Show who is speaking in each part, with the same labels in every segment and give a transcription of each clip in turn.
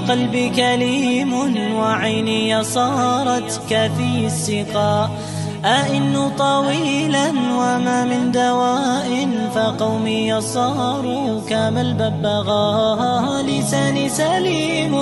Speaker 1: وقلبي كليم وعيني صارت كفي السقاء أئن طويلا وما من دواء فقومي صاروا كما الببغاء. لساني سليم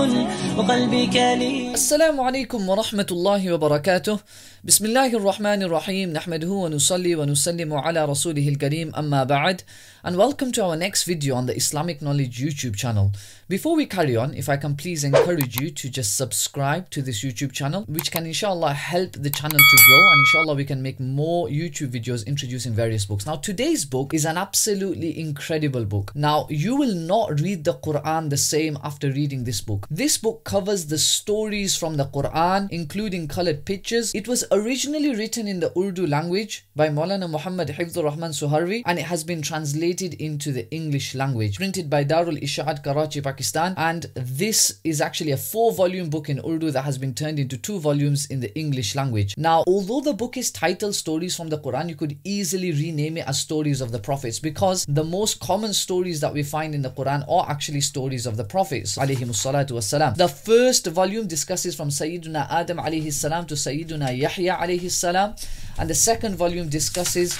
Speaker 1: وقلبي كليم
Speaker 2: السلام عليكم ورحمة الله وبركاته بسم الله الرحمن الرحيم نحمده ونصلي ونسلم على رسوله الكريم أما بعد and welcome to our next video on the Islamic Knowledge YouTube channel. Before we carry on, if I can please encourage you to just subscribe to this YouTube channel, which can inshallah help the channel to grow and inshallah we can make more YouTube videos introducing various books. Now today's book is an absolutely incredible book. Now you will not read the Quran the same after reading this book. This book covers the stories from the Quran, including colored pictures. It was originally written in the Urdu language by Maulana Muhammad Hifzur Rahman Seoharvi and it has been translated into the English language. Printed by Darul Ishaat Karachi, Pakistan. And this is actually a four volume book in Urdu that has been turned into two volumes in the English language. Now, although the book is titled Stories from the Quran, you could easily rename it as Stories of the Prophets because the most common stories that we find in the Quran are actually stories of the Prophets. The first volume discusses from Sayyiduna Adam alayhi salam to Sayyiduna Yahya alayhi salam and the second volume discusses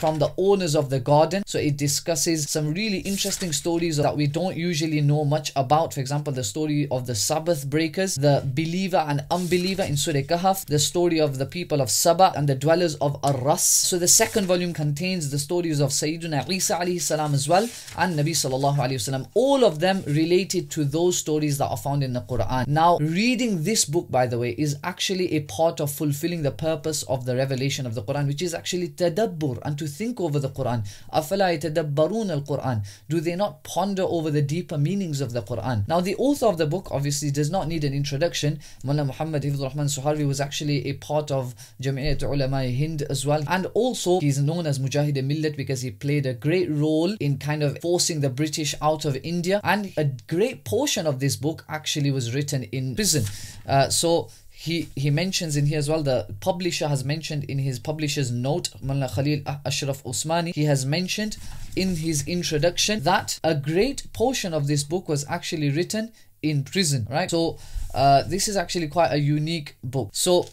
Speaker 2: from the owners of the garden. So it discusses some really interesting stories that we don't usually know much about. For example the story of the sabbath breakers the believer and unbeliever in surah kahf the story of the people of saba and the dwellers of ar-ras. So the second volume contains the stories of sayyiduna isa alayhi salam as well and nabi sallallahu alayhi wasallam all of them related to those stories that are found in the quran. Now reading this book by the way is actually a part of fulfilling the purpose of the revelation of the Quran, which is actually tadabbur and to think over the Quran. أَفَلَا Do they not ponder over the deeper meanings of the Quran? Now the author of the book obviously does not need an introduction. Mullah Muhammad Hifdh Rahman Seoharvi was actually a part of Jamiat Ulama Hind as well. And also he's known as Mujahid Millat because he played a great role in kind of forcing the British out of India. And a great portion of this book actually was written in prison. Uh, so he he mentions in here as well the publisher has mentioned in his publisher's note Mullah Khalil Ashraf Usmani he has mentioned in his introduction that a great portion of this book was actually written in prison right? So uh, this is actually quite a unique book. So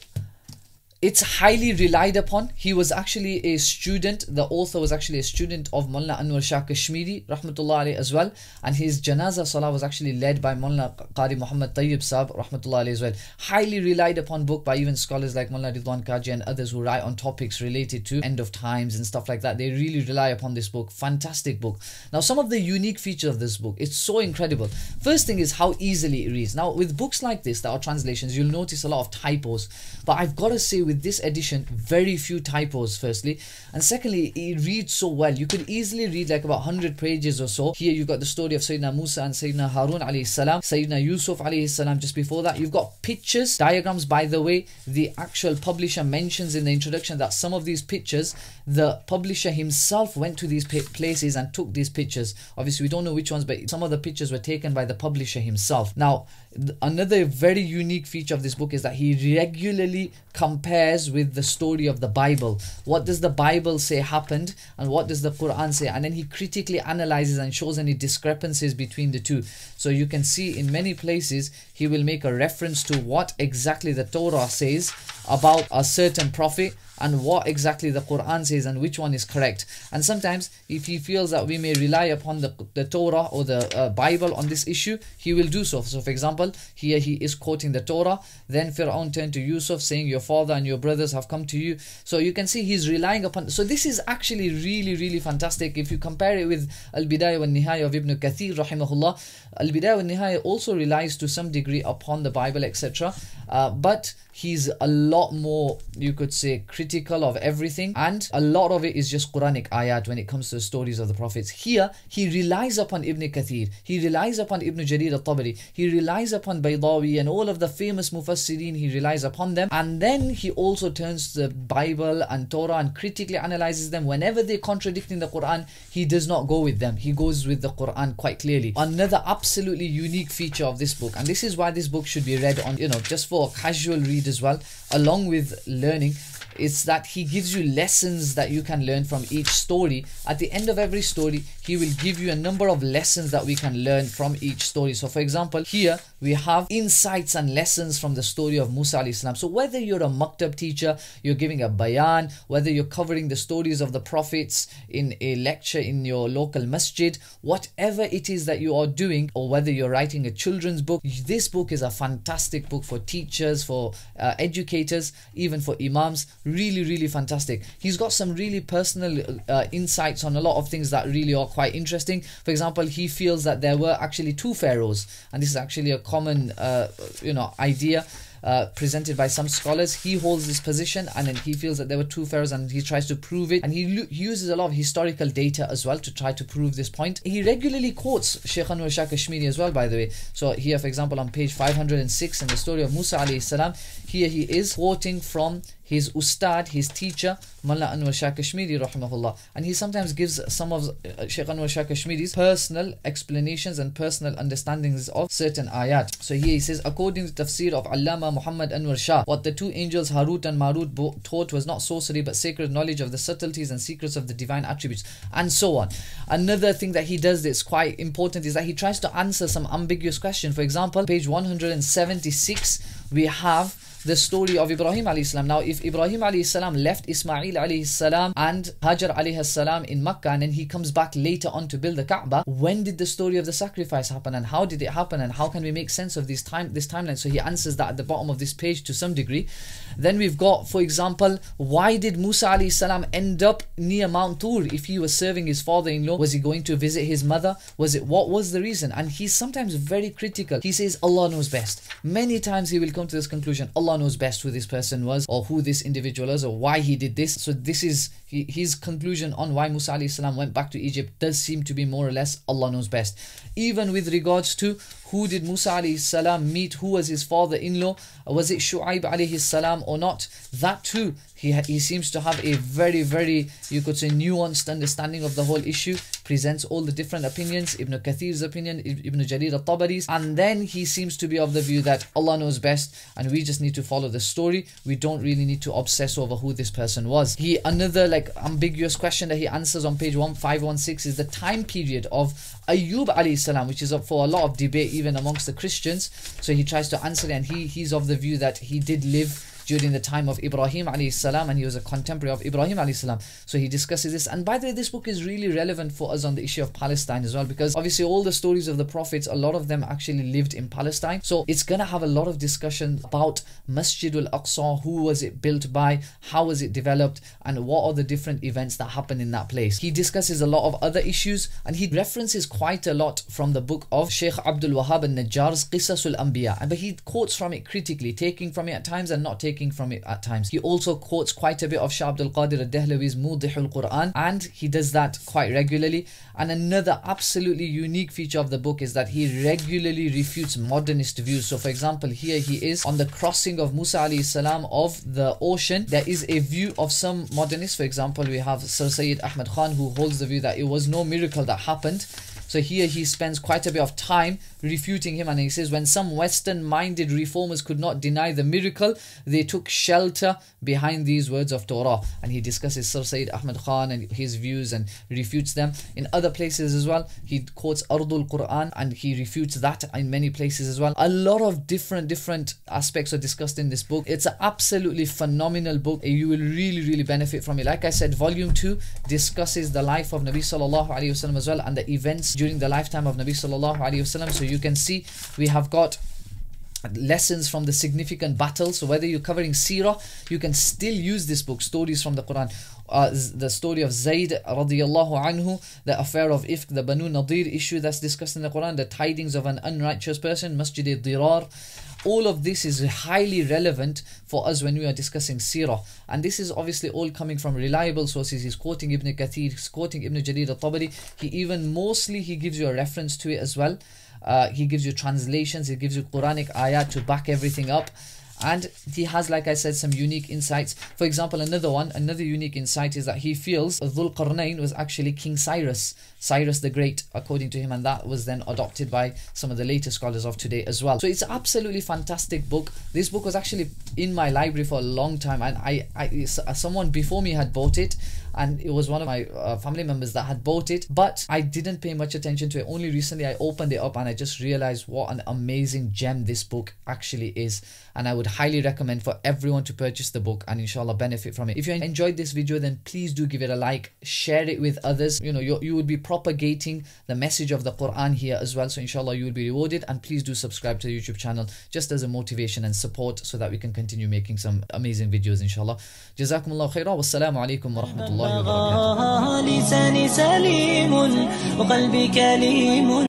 Speaker 2: it's highly relied upon. He was actually a student, the author was actually a student of Mullah Anwar Shah Kashmiri, rahmatullah alayhi as well. And his janazah salah was actually led by Mullah Qari Muhammad Tayyib Saab, rahmatullah alayhi as well. Highly relied upon book by even scholars like Mullah Ridwan Kaji and others who write on topics related to end of times and stuff like that. They really rely upon this book. Fantastic book. Now, some of the unique features of this book, it's so incredible. First thing is how easily it reads. Now, with books like this that are translations, you'll notice a lot of typos. But I've got to say, with this edition very few typos firstly. And secondly it reads so well. You could easily read like about 100 pages or so. Here you've got the story of Sayyidina Musa and Sayyidina Harun alayhi salam Sayyidina Yusuf alayhi salam. Just before that you've got pictures diagrams. By the way the actual publisher mentions in the introduction that some of these pictures the publisher himself went to these places and took these pictures. Obviously we don't know which ones but some of the pictures were taken by the publisher himself. Now another very unique feature of this book is that he regularly compares with the story of the Bible. What does the Bible say happened and what does the Quran say? And then he critically analyzes and shows any discrepancies between the two. So you can see in many places he will make a reference to what exactly the Torah says about a certain prophet and what exactly the Quran says and which one is correct. And sometimes, if he feels that we may rely upon the, the Torah or the uh, Bible on this issue, he will do so. So, for example, here he is quoting the Torah. Then Fir'aun turned to Yusuf saying, Your father and your brothers have come to you. So, you can see he's relying upon. So, this is actually really, really fantastic. If you compare it with Al Bidayah wa Nihaya of Ibn Kathir, rahimahullah, Al Bidayah wa Nihaya also relies to some degree upon the Bible, etc. Uh, but he's a lot more, you could say, critical of everything, and a lot of it is just Quranic ayat when it comes to the stories of the prophets. Here, he relies upon Ibn Kathir, he relies upon Ibn Jarir al Tabari, he relies upon Baydawi and all of the famous Mufassirin, he relies upon them, and then he also turns to the Bible and Torah and critically analyzes them. Whenever they're contradicting the Quran, he does not go with them, he goes with the Quran quite clearly. Another absolutely unique feature of this book, and this is why this book should be read on, you know, just for a casual read as well, along with learning it's that he gives you lessons that you can learn from each story. At the end of every story, he will give you a number of lessons that we can learn from each story. So, for example, here we have insights and lessons from the story of Musa al-salam So, whether you're a maktab teacher, you're giving a bayan, whether you're covering the stories of the prophets in a lecture in your local masjid, whatever it is that you are doing, or whether you're writing a children's book, this book is a fantastic book for teachers, for uh, educators, even for imams. Really, really fantastic. He's got some really personal uh, insights on a lot of things that really are quite interesting. For example, he feels that there were actually two pharaohs, and this is actually a common, uh, you know, idea uh, presented by some scholars. He holds this position and then he feels that there were two pharaohs and he tries to prove it. And he, he uses a lot of historical data as well to try to prove this point. He regularly quotes Sheikh Anwar Shah Kashmiri as well, by the way. So here, for example, on page 506 in the story of Musa alayhi salam, here he is quoting from his ustad, his teacher, Mullah Anwar Shah Kashmiri rahimahullah. And he sometimes gives some of uh, Sheikh Anwar Shah Kashmiri's personal explanations and personal understandings of certain ayat. So here he says, according to the tafsir of Allama Muhammad Anwar Shah, what the two angels Harut and Marut taught was not sorcery but sacred knowledge of the subtleties and secrets of the divine attributes, and so on. Another thing that he does that's quite important is that he tries to answer some ambiguous question. For example, page 176, we have the story of Ibrahim alayhi salam. Now, if Ibrahim alayhi salam left Ismail alayhi salam and Hajar alayhi salam in Makkah and then he comes back later on to build the Kaaba, when did the story of the sacrifice happen and how did it happen and how can we make sense of this time this timeline? So he answers that at the bottom of this page to some degree. Then we've got, for example, why did Musa alayhi salam end up near Mount Tur if he was serving his father-in-law? Was he going to visit his mother? Was it what was the reason? And he's sometimes very critical. He says Allah knows best. Many times he will come to this conclusion. Allah Knows best who this person was or who this individual is or why he did this. So this is his conclusion on why Musa salam went back to Egypt does seem to be more or less Allah knows best. Even with regards to who did Musa salam meet, who was his father-in-law, was it Shu'aib alayhi salam or not? That too, he, he seems to have a very, very, you could say, nuanced understanding of the whole issue, presents all the different opinions, Ibn Kathir's opinion, Ibn Jarir al-Tabari's, and then he seems to be of the view that Allah knows best and we just need to follow the story. We don't really need to obsess over who this person was. He, another like ambiguous question that he answers on page 1516 is the time period of Ayub alayhi salam, which is up for a lot of debate even amongst the Christians. So he tries to answer it and he, he's of the view that he did live during the time of Ibrahim alayhi salam and he was a contemporary of Ibrahim alayhi salam. So he discusses this. And by the way, this book is really relevant for us on the issue of Palestine as well because obviously all the stories of the prophets, a lot of them actually lived in Palestine. So it's going to have a lot of discussion about Masjid al-Aqsa, who was it built by, how was it developed, and what are the different events that happened in that place. He discusses a lot of other issues and he references quite a lot from the book of Sheikh Abdul Wahab al-Najjar's Qisas al-Anbiya. But he quotes from it critically, taking from it at times and not taking taking from it at times. He also quotes quite a bit of Shah Abdul Qadir al-Dahlawi's Mudihul Quran and he does that quite regularly. And another absolutely unique feature of the book is that he regularly refutes modernist views. So for example, here he is on the crossing of Musa alayhi salam of the ocean. There is a view of some modernists. For example, we have Sir Sayyid Ahmad Khan who holds the view that it was no miracle that happened so here he spends quite a bit of time refuting him and he says when some western minded reformers could not deny the miracle they took shelter behind these words of Torah. And he discusses Sir Sayyid Ahmad Khan and his views and refutes them. In other places as well he quotes Ardul Quran and he refutes that in many places as well. A lot of different different aspects are discussed in this book. It's an absolutely phenomenal book. You will really really benefit from it. Like I said volume 2 discusses the life of Nabi Sallallahu Alaihi Wasallam as well and the events during the lifetime of Nabi Sallallahu Alaihi Wasallam. So you can see we have got lessons from the significant battles. So whether you're covering Sirah, you can still use this book, stories from the Quran. Uh, the story of Zayd radiallahu anhu, the affair of Ifk, the Banu Nadir issue that's discussed in the Quran, the tidings of an unrighteous person, Masjid al-Dirar. All of this is highly relevant for us when we are discussing Sirah. And this is obviously all coming from reliable sources. He's quoting Ibn Kathir, he's quoting Ibn Jarir al-Tabari. He even mostly, he gives you a reference to it as well. Uh, he gives you translations, he gives you Quranic ayat to back everything up. And he has, like I said, some unique insights. For example, another one, another unique insight is that he feels Dhul Qarnayn was actually King Cyrus, Cyrus the Great, according to him, and that was then adopted by some of the later scholars of today as well. So it's absolutely fantastic book. This book was actually in my library for a long time, and I, I someone before me had bought it, and it was one of my uh, family members that had bought it, but I didn't pay much attention to it. Only recently I opened it up and I just realized what an amazing gem this book actually is. And I would highly recommend for everyone to purchase the book and inshallah benefit from it. If you enjoyed this video, then please do give it a like, share it with others. You know, you, you would be propagating the message of the Quran here as well. So inshallah you will be rewarded and please do subscribe to the YouTube channel just as a motivation and support so that we can continue making some amazing videos inshallah. Jazakumullah khairah. Wassalamu alaikum wa rahmatullahi wa barakatuh.
Speaker 1: لساني سليم وقلبي كليم